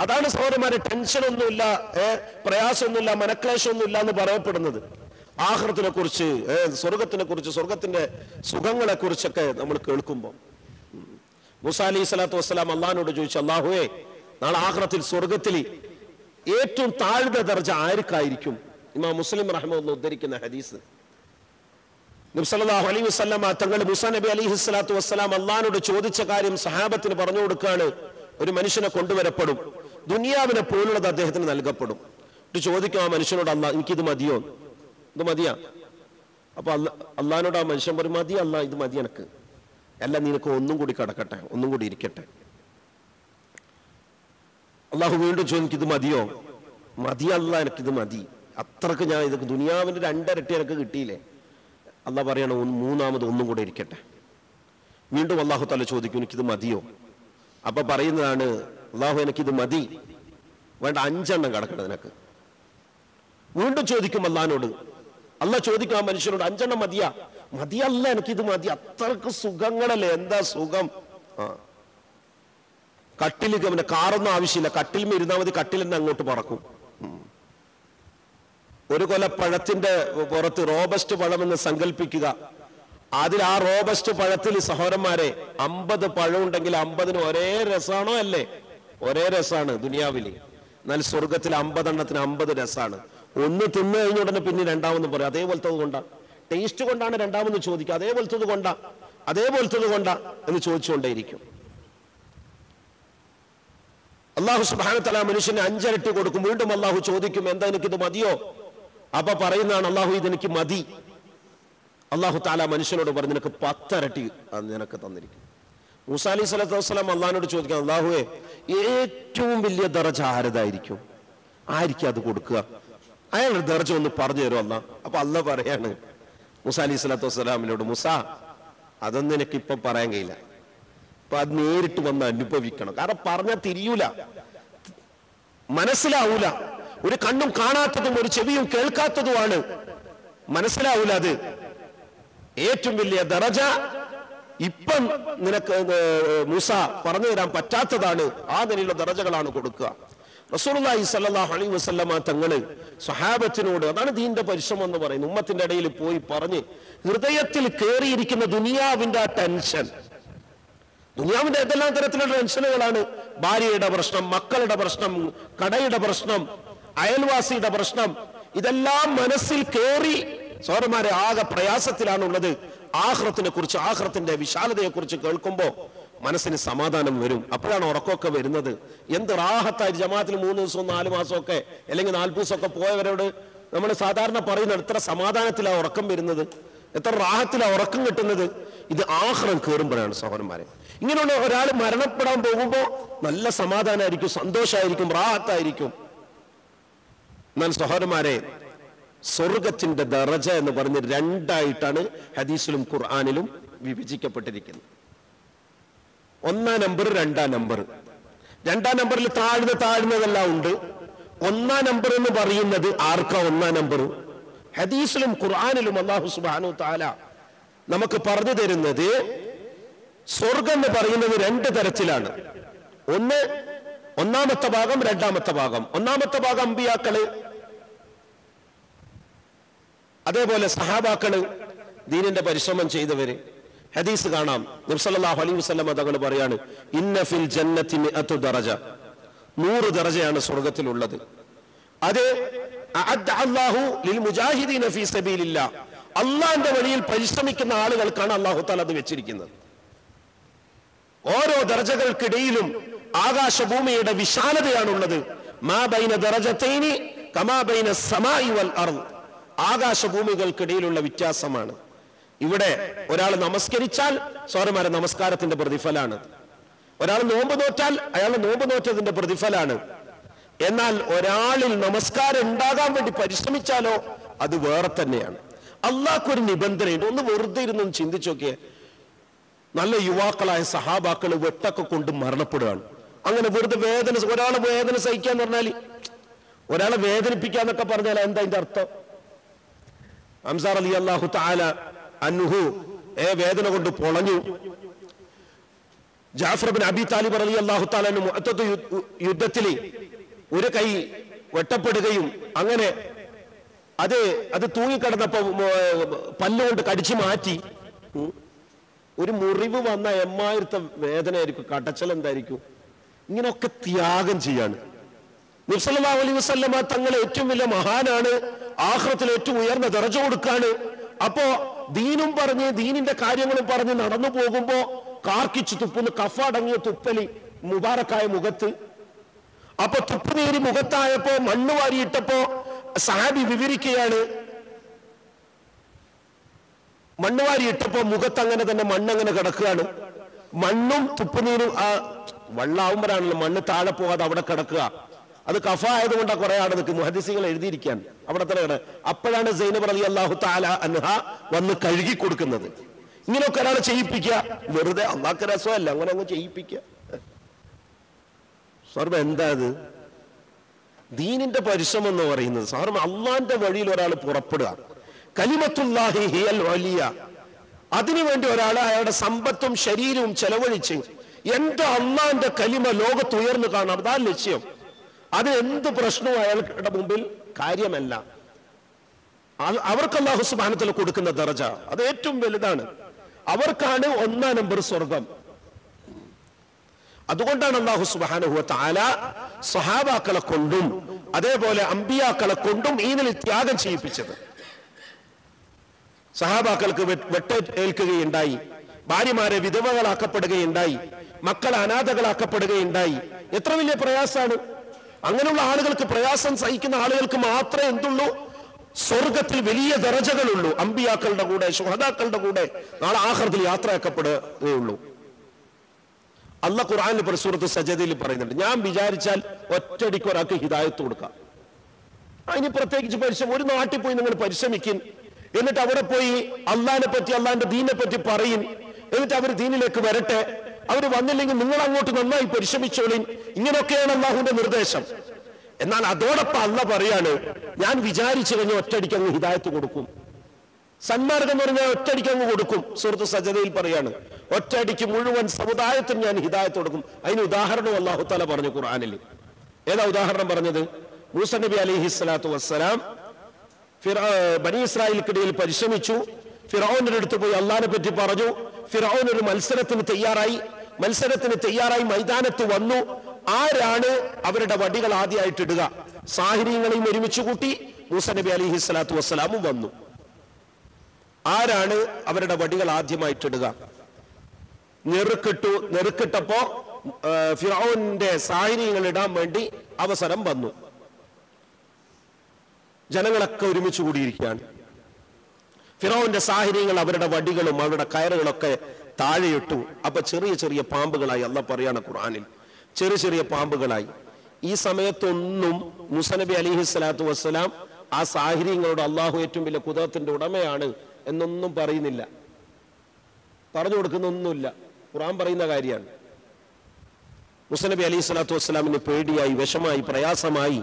അതാണ് സഹോദരന്മാരെ ടെൻഷനൊന്നുമില്ല ഏ പ്രയാസമൊന്നുമില്ല മനക്ലേശമൊന്നുമില്ല എന്ന് പറയപ്പെടുന്നത്. ആഹ്റത്തിനെ കുറിച്ച് സ്വർഗത്തിനെ കുറിച്ച് സ്വർഗത്തിന്റെ സുഖങ്ങളെ കുറിച്ചൊക്കെ നമ്മൾ കേൾക്കുമ്പോൾ. മൂസ അലൈഹി സ്വലാത്തു വസ്സലാം അള്ളഹാനോട് ചോദിച്ചു അള്ളാഹുവേ നാളെ ആഹ്റത്തിൽ സ്വർഗത്തിൽ ഏറ്റവും താഴ്ന്ന ദർജ ആർക്കായിരിക്കും? ഇമാ മുസ്ലിം റഹ്മെന്ന് ഉദ്ധരിക്കുന്ന ഹദീസ്. നബ്സല്ലാഹു അലൈഹി വസ്ലാം തങ്ങൾ മുസ നബി അലൈഹി സ്വലാത്തു വസ്സലാം അള്ളഹാനോട് ചോദിച്ച കാര്യം സഹാബത്തിന് പറഞ്ഞു കൊടുക്കാണ്. ഒരു മനുഷ്യനെ കൊണ്ടുവരപ്പെടും. ദുനിയാവിനെ പോലുള്ളത് അദ്ദേഹത്തിന് നൽകപ്പെടും. ഒരു ചോദിക്കും ആ മനുഷ്യനോട് അല്ല എനിക്കിത് മതിയോ? ഇത് മതിയാ? അപ്പൊ അല്ല അള്ളഹാനോട് ആ മനുഷ്യൻ പറയും മതി അല്ല ഇത് മതി എനക്ക്. അല്ല നിനക്ക് ഒന്നും കൂടി കിടക്കട്ടെ ഒന്നും കൂടി ഇരിക്കട്ടെ. അള്ളാഹു വീണ്ടും ചോദിക്കും ഇത് മതിയോ? മതിയല്ല എനിക്കിത് മതി. അത്രയ്ക്ക് ഞാൻ ഇത് ദുനിയാവിന്റെ രണ്ടരട്ടി എനിക്ക് കിട്ടിയില്ലേ? അല്ല പറയണ മൂന്നാമത് ഒന്നും കൂടെ ഇരിക്കട്ടെ. വീണ്ടും അള്ളാഹു തല ചോദിക്കും എനിക്കിത് മതിയോ? അപ്പൊ പറയുന്നതാണ് അള്ളാഹു എനിക്കിത് മതി. വേണ്ട അഞ്ചെണ്ണം കിടക്കണം നിനക്ക്. വീണ്ടും ചോദിക്കും അള്ളഹാനോട് അല്ല ചോദിക്കും ആ മനുഷ്യനോട് അഞ്ചെണ്ണം മതിയാ? മതിയല്ല എനിക്കിത് മതി. അത്രയ്ക്ക് സുഖങ്ങളല്ലേ? എന്താ സുഖം? ആ. കട്ടിൽ അവന് കാറൊന്നും ആവശ്യമില്ല. കട്ടിൽ ഇരുന്നാൽ മതി. കട്ടിൽ തന്നെ അങ്ങോട്ട് പറക്കും. ഒരു കൊല പഴത്തിന്റെ പുറത്ത് റോബസ്റ്റ് പഴമെന്ന് സങ്കല്പിക്കുക. അതിൽ ആ റോബസ്റ്റ് പഴത്തിൽ സഹോദരന്മാരെ അമ്പത് പഴമുണ്ടെങ്കിൽ അമ്പതിന് ഒരേ രസമാണോ അല്ലേ? ഒരേ രസമാണ് ദുനിയാവിൽ എന്നാൽ സ്വർഗത്തിൽ അമ്പതെണ്ണത്തിന് അമ്പത് രസമാണ്. ഒന്ന് തിന്നു കഴിഞ്ഞ ഉടനെ പിന്നെ രണ്ടാമെന്ന് പറയും. അതേപോലത്തത് കൊണ്ടാ. ടേസ്റ്റ് കൊണ്ടാണ് രണ്ടാമെന്ന് ചോദിക്കുക. അതേപോലത്തത് കൊണ്ടാ. അതേപോലത്തത് കൊണ്ടാ എന്ന് ചോദിച്ചുകൊണ്ടേയിരിക്കും. അള്ളാഹു സുബാനത്തല മനുഷ്യന് അഞ്ചരട്ടി കൊടുക്കും. വീണ്ടും അള്ളാഹു ചോദിക്കും എന്താ എനിക്കിത് മതിയോ? അപ്പൊ പറയുന്നതാണ് അള്ളാഹു ഇതെനിക്ക് മതി. അള്ളാഹു താല മനുഷ്യനോട് പറഞ്ഞു നിനക്ക് പത്തരട്ടി നിനക്ക് തന്നിരിക്കും. മൂസാ അലി സ്വലത്തു വസ്സലാം അള്ളഹാനോട് ചോദിക്കാം അള്ളാഹുവെ ഏറ്റവും വലിയ ദറജ ആരതായിരിക്കും? ആയിരിക്കും അത് കൊടുക്കുക. അയാളുടെ ദർജ ഒന്ന് പറഞ്ഞു തരും അല്ല? അപ്പൊ അല്ല പറയാണ് മുസ അലി സ്വലാത്തു വസ്സലാമിനോട് മുസ അതൊന്നും എനിക്ക് ഇപ്പൊ പറയാൻ കഴിയില്ല. അപ്പൊ അത് നേരിട്ട് വന്ന് അനുഭവിക്കണം. കാരണം പറഞ്ഞാൽ തിരിയൂല. മനസ്സിലാവൂല. ഒരു കണ്ണും കാണാത്തതും ഒരു ചെവിയും കേൾക്കാത്തതുമാണ്. മനസ്സിലാവൂല അത്. ഏറ്റവും വലിയ ദറജ ഇപ്പം നിനക്ക് മുസ പറഞ്ഞു തരാൻ പറ്റാത്തതാണ്. ആ നിലയിലുള്ള ദറജകളാണ് കൊടുക്കുക. റസൂർലാഹി സല്ലാ അലൈഹി വസല്ലമ തങ്ങൾ സഹാബത്തിനോട് അതാണ് ദീന്റെ പരിശ്രമം എന്ന് പറയുന്നത്. ഉമ്മത്തിന്റെ ഇടയിൽ പോയി പറഞ്ഞ് ഹൃദയത്തിൽ കയറിയിരിക്കുന്ന ദുനിയാവിന്റെ ആ ടെൻഷൻ. ദുനിയാവിന്റെ ഏതെല്ലാം തരത്തിലുള്ള ടെൻഷനുകളാണ്? ഭാര്യയുടെ പ്രശ്നം മക്കളുടെ പ്രശ്നം കടയുടെ പ്രശ്നം അയൽവാസിയുടെ പ്രശ്നം. ഇതെല്ലാം മനസ്സിൽ കയറി സോറന്മാരെ ആകെ പ്രയാസത്തിലാണുള്ളത്. ആഹ്റത്തിനെ കുറിച്ച് ആഹ്റത്തിന്റെ വിശാലതയെ കുറിച്ച് കേൾക്കുമ്പോൾ മനസ്സിന് സമാധാനം വരും. അപ്പോഴാണ് ഉറക്കമൊക്കെ വരുന്നത്. എന്ത് റാഹത്തായി ജമാത്തിൽ മൂന്ന് ദിവസവും നാല് മാസമൊക്കെ അല്ലെങ്കിൽ നാല് ദിവസമൊക്കെ പോയവരോട് നമ്മൾ സാധാരണ പറയുന്നത് എത്ര സമാധാനത്തിലാണ് ഉറക്കം വരുന്നത്? എത്ര റാഹത്തിലാണ് ഉറക്കം കിട്ടുന്നത്? ഇത് ആഹ്റം കയറുമ്പോഴാണ് സഹോദരന്മാരെ. ഇങ്ങനെയുള്ള ഒരാൾ മരണപ്പെടാൻ പോകുമ്പോൾ നല്ല സമാധാനമായിരിക്കും സന്തോഷമായിരിക്കും റാഹത്തായിരിക്കും. എന്നാൽ സഹോദരന്മാരെ സ്വർഗത്തിന്റെ ദറജ എന്ന് പറഞ്ഞ് രണ്ടായിട്ടാണ് ഹദീസിലും ഖുർആാനിലും വിഭജിക്കപ്പെട്ടിരിക്കുന്നത്. ഒന്നാം നമ്പർ രണ്ടാം നമ്പർ. രണ്ടാം നമ്പറിൽ താഴ്ന്ന താഴ്ന്നതെല്ലാം ഉണ്ട്. ഒന്നാം നമ്പർ എന്ന് പറയുന്നത് ആർക്കാ ഒന്നാം നമ്പർ? ഹദീസിലും ഖുർആാനിലും അള്ളാഹു സുബാനു താല നമുക്ക് പറഞ്ഞു തരുന്നത് സ്വർഗം എന്ന് പറയുന്നത് രണ്ട് തരത്തിലാണ്. ഒന്ന് ഒന്നാമത്തെ ഭാഗം രണ്ടാമത്തെ ഭാഗം. ഒന്നാമത്തെ ഭാഗം അമ്പിയാക്കൾ അതേപോലെ സഹാബാക്കൾ ദീനിന്റെ പരിശ്രമം ചെയ്തവര്. ഹദീസ് കാണാം. നബ്സല്ലാഹു അലൈഹി വസ്ലം തങ്ങൾ പറയാണ് ഇന്നഫിൽ ജന്നത്തിന് ജന്നത്തി മിഅത്തു ദറജ. നൂറ് ദറജയാണ് സ്വർഗത്തിലുള്ളത്. അത് അള്ളാഹു ലിൽ ഫീ വഴിയിൽ പരിശ്രമിക്കുന്ന ആളുകൾക്കാണ് അള്ളാഹു താല അത് വെച്ചിരിക്കുന്നത്. ഓരോ ദർജകൾക്കിടയിലും ആകാശഭൂമിയുടെ വിശാലതയാണുള്ളത്. മാ ബൈന കമാബൈന കമാ ബൈന സമായി വൽ അർദ്. ആകാശഭൂമികൾക്കിടയിലുള്ള വ്യത്യാസമാണ്. ഇവിടെ ഒരാൾ നമസ്കരിച്ചാൽ സോരമാരെ നമസ്കാരത്തിന്റെ പ്രതിഫലാണ്. ഒരാൾ നോമ്പ് നോറ്റാൽ അയാൾ നോമ്പ് നോറ്റതിന്റെ പ്രതിഫലാണ്. എന്നാൽ ഒരാളിൽ നമസ്കാരം ഉണ്ടാകാൻ വേണ്ടി പരിശ്രമിച്ചാലോ അത് വേറെ തന്നെയാണ്. അള്ളാഹ്ക്കൊരു നിബന്ധനയുണ്ട്. ഒന്ന് വെറുതെ ഇരുന്നൊന്ന് ചിന്തിച്ചു നല്ല യുവാക്കളായ സഹാബാക്കൾ വെട്ടൊക്കെ കൊണ്ട് മരണപ്പെടുകയാണ്. അങ്ങനെ വെറുതെ വേദന ഒരാളെ വേദന സഹിക്കാന്ന് പറഞ്ഞാൽ ഒരാളെ വേദനിപ്പിക്കാന്നൊക്കെ പറഞ്ഞാൽ എന്താ അതിന്റെ അർത്ഥം? അംസാർ അലി അള്ളാഹു താല അന്നുഹു ഏ വേദന കൊണ്ട് പൊളഞ്ഞു. Jafar bin Abi Talib Ali അള്ളാഹു താലു മുഅത്തത്ത് യുദ്ധത്തിൽ ഒരു കൈ വെട്ടപ്പെടുകയും അങ്ങനെ അത് അത് തൂങ്ങിക്കിടന്നപ്പോ പല്ലുകൊണ്ട് കടിച്ചു മാറ്റി. ഒരു മുറിവ് വന്ന എമ്മായിരത്തെ വേദനയായിരിക്കും കടച്ചൽ എന്തായിരിക്കും? ഇങ്ങനെയൊക്കെ ത്യാഗം ചെയ്യാണ്. നിഫ്സല്ലാ അലൈ വസല്ലമ തങ്ങൾ ഏറ്റവും വലിയ മഹാനാണ് ആഹ്റത്തിൽ ഏറ്റവും ഉയർന്ന ദറജ കൊടുക്കാണ്. അപ്പോ ദീനും പറഞ്ഞ് ദീനിന്റെ കാര്യങ്ങളും പറഞ്ഞ് നടന്നു പോകുമ്പോ കാർക്കിച്ചു തുപ്പുന്നു കഫ അടങ്ങിയ തുപ്പലി മുബാറക്കായ മുഖത്ത്. അപ്പൊ തുപ്പുനീരി മുഖത്തായപ്പോ മണ്ണ് വാരിയിട്ടപ്പോ സാബി വിവരിക്കുകയാണ് മണ്ണ് വാരിയിട്ടപ്പോ മുഖത്ത് അങ്ങനെ തന്നെ മണ്ണങ്ങനെ കിടക്കുകയാണ്. മണ്ണും തുപ്പുനീരും ആ വെള്ളാവുമ്പോഴാണല്ലോ മണ്ണ് താഴെ പോകാതെ അവിടെ കിടക്കുക. അത് കഫ ആയതുകൊണ്ടാണ് കുറെ ആട് നിൽക്കും. മുഹദിസികൾ എഴുതിയിരിക്കാൻ അവിടെ തന്നെ അപ്പോഴാണ് സൈനബ് അലി അള്ളാഹു താല അൻഹ വന്ന് കഴുകി കൊടുക്കുന്നത്. ഇങ്ങനെയൊക്കെ ഒരാളെ ചെയ്യിപ്പിക്കുക. വെറുതെ അള്ളാഹ് രസമല്ല. അങ്ങനെ അങ്ങ് ചെയ്യിപ്പിക്കുക. സർവ എന്താ അത്? ദീനിന്റെ പരിശ്രമം എന്ന് പറയുന്നത്. സാറും അള്ളാന്റെ വഴിയിൽ ഒരാൾ പുറപ്പെടുക. വലിയ. അതിനുവേണ്ടി ഒരാൾ അയാളുടെ സമ്പത്തും ശരീരവും ചെലവഴിച്ച് എന്റെ അള്ളാന്റെ കലിമ ലോകത്ത് ഉയർന്നു കാണാം. അതാ ലക്ഷ്യം. അത് എന്ത് പ്രശ്നവും അയാളുടെ മുമ്പിൽ കാര്യമല്ല. അവർക്ക് അള്ളാഹു സുബാനത്തിൽ കൊടുക്കുന്ന ദർജ അത് ഏറ്റവും വലുതാണ്. അവർക്കാണ് ഒന്നാം നമ്പർ സ്വർഗം. അതുകൊണ്ടാണ് അള്ളാഹു സുബാനുഹുവ താല സഹാബാക്കളെ കൊണ്ടും അതേപോലെ അമ്പിയാക്കളെ കൊണ്ടും ഈദിൽ ത്യാഗം ചെയ്യിപ്പിച്ചത്. സഹാബാക്കൾക്ക് വെട്ടേൽക്കുകയുണ്ടായി. ഭാര്യമാരെ വിധവകളാക്കപ്പെടുകയുണ്ടായി. മക്കൾ അനാഥകളാക്കപ്പെടുകയുണ്ടായി. എത്ര വലിയ പ്രയാസമാണ് അങ്ങനെയുള്ള ആളുകൾക്ക് പ്രയാസം സഹിക്കുന്ന ആളുകൾക്ക് മാത്രമേ എന്തുള്ളൂ? സ്വർഗത്തിൽ വലിയ ദറജകളുള്ളൂ അമ്പിയാക്കളുടെ കൂടെ ശുഹദാക്കളുടെ കൂടെ നാളെ ആഹ്റത്തിൽ യാത്രയാക്കപ്പെടുകയുള്ളൂ. അല്ല ഖുർആാനിൽ പ്രസൂറത്ത് സജതയിൽ പറയുന്നുണ്ട്. ഞാൻ വിചാരിച്ചാൽ ഒറ്റടിക്ക് ഒരാൾക്ക് ഹിദായത്ത് കൊടുക്കാം. അതിന് പ്രത്യേകിച്ച് പരിശ്രമം ഒരു നാട്ടിൽ പോയി നിങ്ങൾ പരിശ്രമിക്കും. എന്നിട്ട് അവിടെ പോയി അള്ളാഹിനെ പറ്റി അള്ളാഹിന്റെ ദീനെ പറ്റി പറയും. എന്നിട്ട് അവർ ദീനിലേക്ക് വരട്ടെ. അവർ വന്നില്ലെങ്കിൽ നിങ്ങൾ അങ്ങോട്ട് നന്നായി പരിശ്രമിച്ചോളിൻ. ഇങ്ങനെയൊക്കെയാണ് അള്ളാഹുവിന്റെ നിർദ്ദേശം. എന്നാൽ അതോടൊപ്പം അല്ല പറയാണ് ഞാൻ വിചാരിച്ചു കഴിഞ്ഞ ഒറ്റടിക്ക് അങ്ങ് ഹിതായത്ത് കൊടുക്കും. സന്മാർഗം എന്ന് പറഞ്ഞാൽ ഒറ്റയടിക്ക് അങ്ങ് കൊടുക്കും. സുഹൃത്ത് സജതയിൽ പറയാണ് ഒറ്റയടിക്ക് മുഴുവൻ സമുദായത്തിന് ഞാൻ ഹിതായത്ത് കൊടുക്കും. അതിന് ഉദാഹരണം അള്ളാഹു താല പറഞ്ഞു ഖുർആാനിൽ ഏതാ ഉദാഹരണം പറഞ്ഞത്? മൂസ നബി അലൈഹി സ്വലാത്തു വസ്സലാം ബനി ഇസ്രായേൽക്കിടയിൽ പരിശ്രമിച്ചു. ഫിറോന്റെ അടുത്ത് പോയി അള്ളാഹിനെ പറ്റി പറഞ്ഞു. ഫിറോൻ ഒരു മത്സരത്തിന് തയ്യാറായി. മത്സരത്തിന് തയ്യാറായി മൈതാനത്ത് വന്നു. ആരാണ് അവരുടെ വടികൾ ആദ്യമായിട്ട് ഇടുക? സാഹിര്യങ്ങളെയും ഒരുമിച്ച് കൂട്ടി മൂസ നബി അലൈഹി സ്വലാത്തു വസ്സലാമും വന്നു. ആരാണ് അവരുടെ വടികൾ ആദ്യമായിട്ടിടുക നെറുക്കിട്ടു നെറുക്കിട്ടപ്പോ ഫിറോന്റെ സാഹിര്യങ്ങൾ ഇടാൻ വേണ്ടി അവസരം വന്നു. ജനങ്ങളൊക്കെ ഒരുമിച്ച് കൂടിയിരിക്കുകയാണ്. ഫിറോവിന്റെ സാഹചര്യങ്ങൾ അവരുടെ വടികളും അവരുടെ കയറുകളൊക്കെ താഴെയിട്ടു. അപ്പൊ ചെറിയ ചെറിയ പാമ്പുകളായി അല്ല പറയാണ് ഖുറാനിൽ ചെറിയ ചെറിയ പാമ്പുകളായി. ഈ സമയത്തൊന്നും മുസനബി അലിഹി സ്വലാത്തു വസ്സലാം ആ സാഹചര്യങ്ങളോട് അള്ളാഹു ഏറ്റവും വലിയ കുതത്തിന്റെ ഉടമയാണ് എന്നൊന്നും പറയുന്നില്ല. പറഞ്ഞു കൊടുക്കുന്നൊന്നുമില്ല. ഖുർആൻ പറയുന്ന കാര്യമാണ്. മുസനബി അലി സ്വലാത്തു വസ്സലാമിന് പേടിയായി വിഷമായി പ്രയാസമായി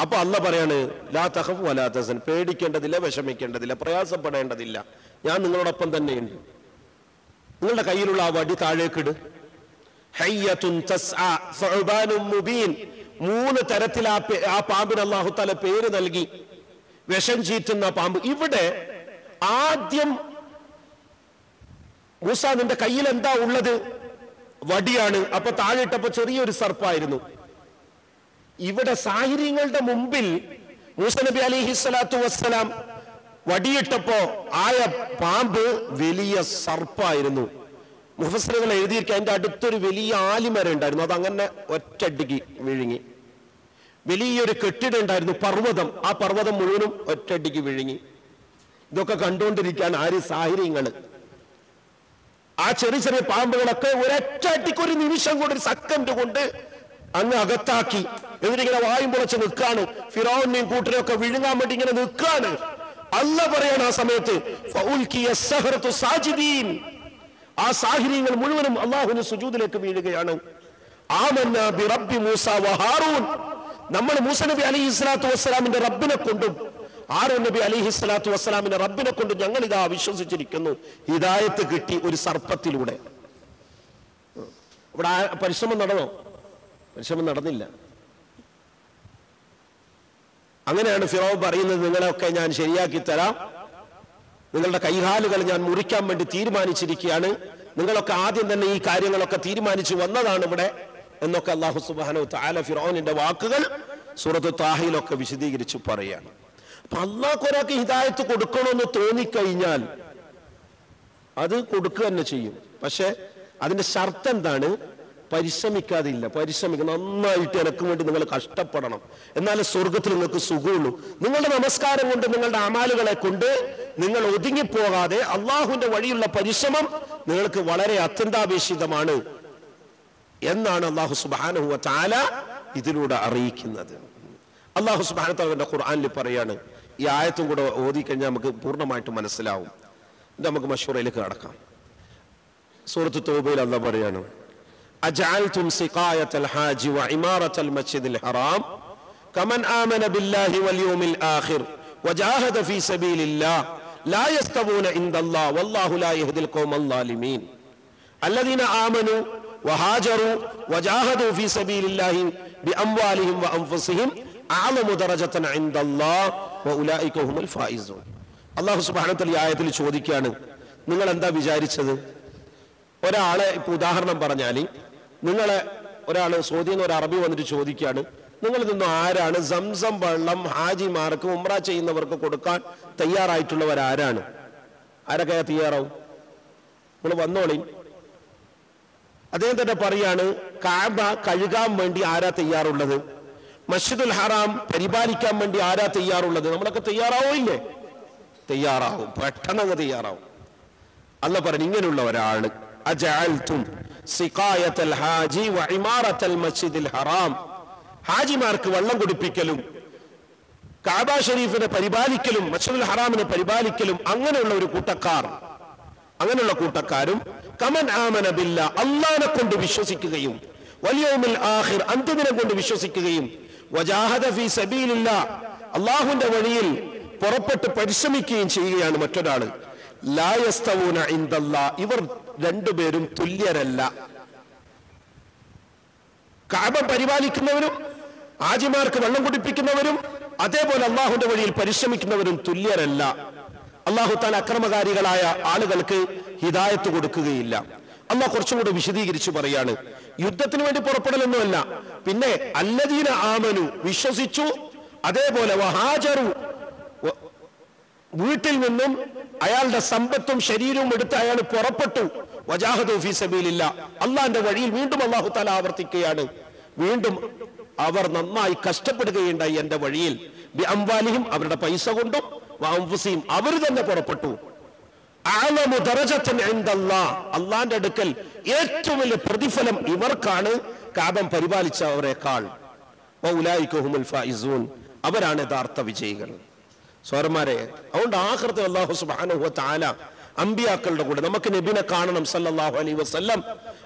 അപ്പൊ അല്ല പറയാണ് ലാ തഹഫ് വലാ പേടിക്കേണ്ടതില്ല വിഷമിക്കേണ്ടതില്ല പ്രയാസപ്പെടേണ്ടതില്ല. ഞാൻ നിങ്ങളോടൊപ്പം തന്നെയുണ്ട്. നിങ്ങളുടെ കയ്യിലുള്ള ആ വടി താഴേക്കിട് മുബീൻ. മൂന്ന് തരത്തിൽ ആ ആ പാമ്പിന് അള്ളാഹു തല പേര് നൽകി. വിഷം ചീറ്റുന്ന പാമ്പ്. ഇവിടെ ആദ്യം മൂസ നിന്റെ കയ്യിൽ എന്താ ഉള്ളത്? വടിയാണ്. അപ്പൊ താഴെയിട്ടപ്പോ ചെറിയൊരു സർപ്പായിരുന്നു. ഇവിടെ സാഹിര്യങ്ങളുടെ മുമ്പിൽ മൂസ നബി അലിഹി സ്വലാത്തു വസ്സലാം വടിയിട്ടപ്പോ ആയ പാമ്പ് വലിയ സർപ്പായിരുന്നു. മുഫസ്സലുകൾ എഴുതിയിരിക്കുക അതിന്റെ അടുത്തൊരു വലിയ ആലിമര ഉണ്ടായിരുന്നു. അത് അങ്ങനെ ഒറ്റടിക്ക് വിഴുങ്ങി. വലിയൊരു കെട്ടിടം ഉണ്ടായിരുന്നു പർവതം. ആ പർവതം മുഴുവനും ഒറ്റടിക്ക് വിഴുങ്ങി. ഇതൊക്കെ കണ്ടുകൊണ്ടിരിക്കാൻ ആര് സാഹചര്യങ്ങൾ ആ ചെറിയ ചെറിയ പാമ്പുകളൊക്കെ ഒരൊറ്റ അടിക്ക് ഒരു നിമിഷം കൊണ്ട് ഒരു സെക്കൻഡ് കൊണ്ട് അങ്ങ് അകത്താക്കി. എന്നിട്ടിങ്ങനെ വായും പൊളച്ച് നിൽക്കാണ്. ഫിറോണിനെയും കൂട്ടരെയൊക്കെ വിഴുങ്ങാൻ വേണ്ടി ഇങ്ങനെ നിൽക്കാണ്. അല്ല പറയാണ് ആ സമയത്ത്. ആ സാഹിര്യങ്ങൾ മുഴുവനും അള്ളാഹുവിന് സുജൂദിലേക്ക് വീഴുകയാണ്. ആമന്ന ബി മൂസ വ ഹാറൂൻ. നമ്മൾ മൂസ നബി അലി സ്വലാത്തു വസ്സലാമിന്റെ റബ്ബിനെ കൊണ്ടും ആറു നബി അലിഹി സ്വലാത്തു വസ്സലാമിന്റെ റബ്ബിനെ കൊണ്ട് ഞങ്ങൾ ഇതാ വിശ്വസിച്ചിരിക്കുന്നു. ഹിദായത്ത് കിട്ടി ഒരു സർപ്പത്തിലൂടെ. ഇവിടെ പരിശ്രമം നടന്നോ? പരിശ്രമം നടന്നില്ല. അങ്ങനെയാണ് ഫിറോവ് പറയുന്നത് നിങ്ങളെയൊക്കെ ഞാൻ ശരിയാക്കി തരാം. നിങ്ങളുടെ കൈകാലുകൾ ഞാൻ മുറിക്കാൻ വേണ്ടി തീരുമാനിച്ചിരിക്കുകയാണ്. നിങ്ങളൊക്കെ ആദ്യം തന്നെ ഈ കാര്യങ്ങളൊക്കെ തീരുമാനിച്ചു വന്നതാണ് ഇവിടെ. എന്നൊക്കെ അള്ളാഹു സുബാനോ താല ഫിറോനിന്റെ വാക്കുകൾ സൂറത്ത് താഹയിലൊക്കെ വിശദീകരിച്ചു പറയാണ് അപ്പൊ അള്ളാഹ് ഒരാൾക്ക് ഹിതായത്ത് കൊടുക്കണമെന്ന് തോന്നിക്കഴിഞ്ഞാൽ അത് കൊടുക്കുക തന്നെ ചെയ്യും. പക്ഷെ അതിന്റെ ഷർത്ത് എന്താണ്? പരിശ്രമിക്കാതില്ല. പരിശ്രമിക്കുക നന്നായിട്ട് എനക്ക് വേണ്ടി നിങ്ങൾ കഷ്ടപ്പെടണം. എന്നാലേ സ്വർഗത്തിൽ നിങ്ങൾക്ക് സുഖമുള്ളൂ. നിങ്ങളുടെ നമസ്കാരം കൊണ്ട് നിങ്ങളുടെ അമാലുകളെ കൊണ്ട് നിങ്ങൾ ഒതുങ്ങിപ്പോകാതെ അള്ളാഹുവിന്റെ വഴിയുള്ള പരിശ്രമം നിങ്ങൾക്ക് വളരെ അത്യന്താപേക്ഷിതമാണ് എന്നാണ് അള്ളാഹു സുബാനുഹുവ താല ഇതിലൂടെ അറിയിക്കുന്നത്. അള്ളാഹു സുബാനത്തവന്റെ ഖുർആാനിൽ പറയാണ്. ഈ ആയത്തും കൂടെ ഓതിക്കഴിഞ്ഞാൽ നമുക്ക് പൂർണമായിട്ട് മനസ്സിലാവും. നമുക്ക് മഷൂറയിലേക്ക് കടക്കാം. സൂറത്ത് തോബയിൽ അല്ല പറയാണ് أجعلتم سقاية الحاج وعمارة المسجد الحرام كمن آمن بالله واليوم الآخر وجاهد في سبيل الله لا يستوون عند الله والله لا يهدي القوم الظالمين الذين آمنوا وهاجروا وجاهدوا في سبيل الله بأموالهم وأنفسهم أعظم درجة عند الله وأولئك هم الفائزون അള്ളാഹു സുബാനത്തിൽ ഈ ആയത്തിൽ ചോദിക്കുകയാണ് നിങ്ങൾ എന്താ വിചാരിച്ചത് ഒരാളെ ഇപ്പൊ ഉദാഹരണം പറഞ്ഞാൽ നിങ്ങളെ ഒരാൾ സൗദിയിൽ നിന്ന് ഒരു അറബി വന്നിട്ട് ചോദിക്കുകയാണ്. നിങ്ങൾ നിന്നും ആരാണ് സംസം വെള്ളം ഹാജിമാർക്ക് ഉമ്ര ചെയ്യുന്നവർക്ക് കൊടുക്കാൻ തയ്യാറായിട്ടുള്ളവർ ആരാണ് ആരൊക്കെ തയ്യാറാവും? നിങ്ങൾ വന്നോളി. അദ്ദേഹം തന്നെ പറയാണ് കാബ കഴുകാൻ വേണ്ടി ആരാ തയ്യാറുള്ളത്? മസ്ജിദുൽ ഹറാം പരിപാലിക്കാൻ വേണ്ടി ആരാ തയ്യാറുള്ളത്? നമ്മളൊക്കെ തയ്യാറാവോ ഇല്ലേ? തയ്യാറാവും. പെട്ടെന്ന് തയ്യാറാവും. അല്ല പറഞ്ഞു ഇങ്ങനെയുള്ള ഒരാൾ. അജഅൽതും. സിഖായത്തൽ ഹാജി വ മസ്ജിദിൽ ഹറാം. ഹാജിമാർക്ക് വെള്ളം കുടിപ്പിക്കലും കാബ ഷരീഫിനെ പരിപാലിക്കലും മസ്ജിദുൽ ഹറാമിനെ പരിപാലിക്കലും അങ്ങനെയുള്ള ഒരു കൂട്ടക്കാർ അങ്ങനെയുള്ള കൂട്ടക്കാരും കമൻ ആമന ബില്ല അള്ളാനെ കൊണ്ട് വിശ്വസിക്കുകയും വലിയോമിൽ ആഹിർ അന്ത്യദിനം കൊണ്ട് വിശ്വസിക്കുകയും വജാഹദ ഫി സബീലില്ല അള്ളാഹുവിന്റെ വഴിയിൽ പുറപ്പെട്ട് പരിശ്രമിക്കുകയും ചെയ്യുകയാണ് മറ്റൊരാൾ. ഇവർ രണ്ടുപേരും തുല്യരല്ല. കാബ പരിപാലിക്കുന്നവരും ആജിമാർക്ക് വെള്ളം കുടിപ്പിക്കുന്നവരും അതേപോലെ അള്ളാഹുന്റെ വഴിയിൽ പരിശ്രമിക്കുന്നവരും തുല്യരല്ല. അള്ളാഹു താൻ അക്രമകാരികളായ ആളുകൾക്ക് ഹിതായത്ത് കൊടുക്കുകയില്ല. അള്ളാഹ് കുറച്ചും കൂടെ വിശദീകരിച്ചു പറയാണ്. യുദ്ധത്തിന് വേണ്ടി പുറപ്പെടലൊന്നുമല്ല. പിന്നെ അല്ലദീന ആമനു വിശ്വസിച്ചു. അതേപോലെ വഹാജറു വീട്ടിൽ നിന്നും അയാളുടെ സമ്പത്തും ശരീരവും എടുത്ത് അയാൾ പുറപ്പെട്ടു. വജാഹദ് ഫീ സബീലില്ല. അള്ളാന്റെ വഴിയിൽ വീണ്ടും അള്ളാഹു താല ആവർത്തിക്കുകയാണ്. വീണ്ടും അവർ നന്നായി കഷ്ടപ്പെടുകയുണ്ടായി എന്റെ വഴിയിൽ. അംവാലിഹിം അവരുടെ പൈസ കൊണ്ടും വാംഫുസിയും അവർ തന്നെ പുറപ്പെട്ടു. അള്ളാന്റെ അടുക്കൽ ഏറ്റവും വലിയ പ്രതിഫലം ഇവർക്കാണ്. കാബം പരിപാലിച്ചവരെക്കാൾ. അവരാണ് യഥാർത്ഥ വിജയികൾ. സോരന്മാരെ അതുകൊണ്ട് ആഹൃത അള്ളാഹു സുബ്ഹാനഹു വ തആല അമ്പിയാക്കളുടെ കൂടെ നമുക്ക് നബിനെ കാണണം സല്ലാഹു അലൈ വസല്ലം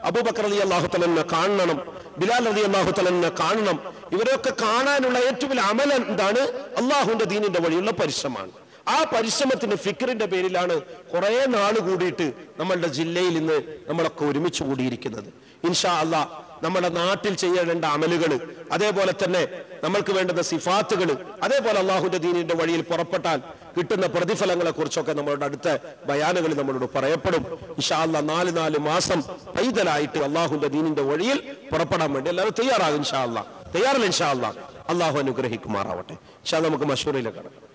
അബൂബക്കർ അലി അള്ളാഹു തലനെ കാണണം ബിലാൽ അലി അള്ളാഹു തലനെ കാണണം. ഇവരൊക്കെ കാണാനുള്ള ഏറ്റവും വലിയ അമലൻ എന്താണ്? അള്ളാഹുവിന്റെ ദീനിന്റെ വഴിയുള്ള പരിശ്രമമാണ്. ആ പരിശ്രമത്തിന്റെ ഫിക്റിന്റെ പേരിലാണ് കുറെ നാൾ കൂടിയിട്ട് നമ്മളുടെ ജില്ലയിൽ ഇന്ന് നമ്മളൊക്കെ ഒരുമിച്ച് കൂടിയിരിക്കുന്നത്. ഇൻഷാ അല്ലാ നമ്മുടെ നാട്ടിൽ ചെയ്യേണ്ട അമലുകൾ അതേപോലെ തന്നെ നമ്മൾക്ക് വേണ്ടുന്ന സിഫാത്തുകൾ അതേപോലെ അള്ളാഹുന്റെ ദീനിന്റെ വഴിയിൽ പുറപ്പെട്ടാൽ കിട്ടുന്ന പ്രതിഫലങ്ങളെ കുറിച്ചൊക്കെ നമ്മളുടെ അടുത്ത ബയാനുകൾ നമ്മളോട് പറയപ്പെടും. ഇൻഷാ അല്ലാ നാല് നാല് മാസം പൈതലായിട്ട് അള്ളാഹുന്റെ ദീനിന്റെ വഴിയിൽ പുറപ്പെടാൻ വേണ്ടി എല്ലാവരും തയ്യാറാകും ഇൻഷാല്ല തയ്യാറല്ല ഇൻഷാ അള്ളാഹ് അനുഗ്രഹിക്കുമാറാവട്ടെ. ഇൻഷാ നമുക്ക് മഷൂറയിലേക്ക് കടക്കാം.